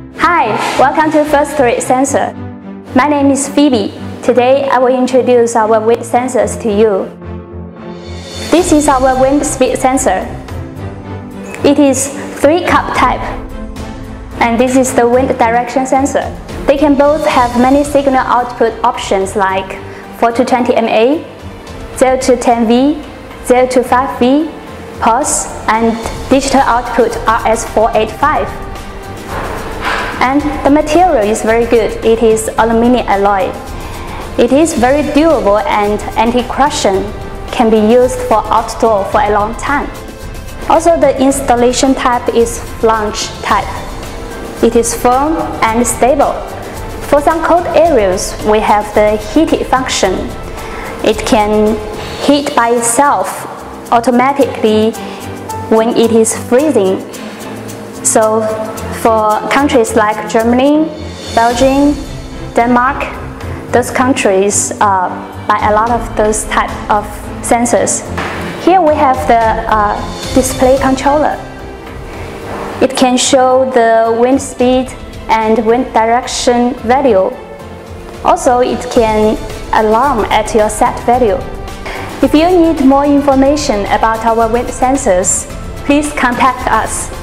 Hi, welcome to Firstrate Sensor. My name is Phoebe. Today I will introduce our wind sensors to you. This is our wind speed sensor. It is 3 cup type. And this is the wind direction sensor. They can both have many signal output options like 4 to 20 MA, 0 to 10V, 0 to 5V, pulse, and digital output RS485 and the material is very good. It is aluminum alloy. It is very durable and anti-corrosion, can be used for outdoor for a long time. Also the installation type is flange type. It is firm and stable. For some cold areas, we have the heated function. It can heat by itself automatically when it is freezing. So for countries like Germany, Belgium, Denmark, those countries uh, buy a lot of those type of sensors. Here we have the uh, display controller. It can show the wind speed and wind direction value. Also, it can alarm at your set value. If you need more information about our wind sensors, please contact us.